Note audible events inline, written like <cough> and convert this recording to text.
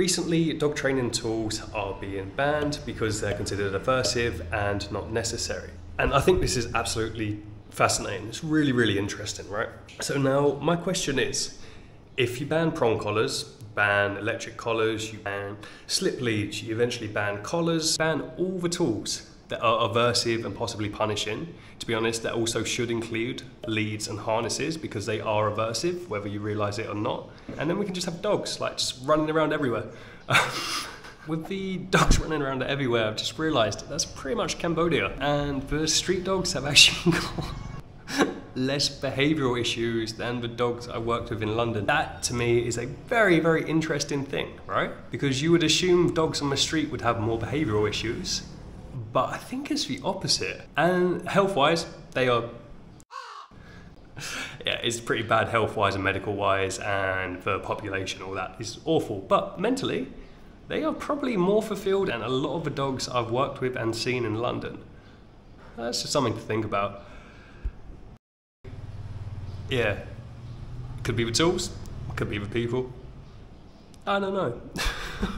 Recently, dog training tools are being banned because they're considered aversive and not necessary. And I think this is absolutely fascinating. It's really, really interesting, right? So now my question is, if you ban prong collars, ban electric collars, you ban slip leads, you eventually ban collars, ban all the tools that are aversive and possibly punishing. To be honest, that also should include leads and harnesses because they are aversive, whether you realize it or not. And then we can just have dogs like just running around everywhere. <laughs> With the dogs running around everywhere, I've just realized that's pretty much Cambodia. And the street dogs have actually <laughs> got less behavioral issues than the dogs I worked with in London. That to me is a very, very interesting thing, right? Because you would assume dogs on the street would have more behavioral issues but I think it's the opposite. And health wise, they are. <laughs> yeah, it's pretty bad health wise and medical wise, and for population, all that is awful. But mentally, they are probably more fulfilled than a lot of the dogs I've worked with and seen in London. That's just something to think about. Yeah, could be the tools, could be the people. I don't know. <laughs>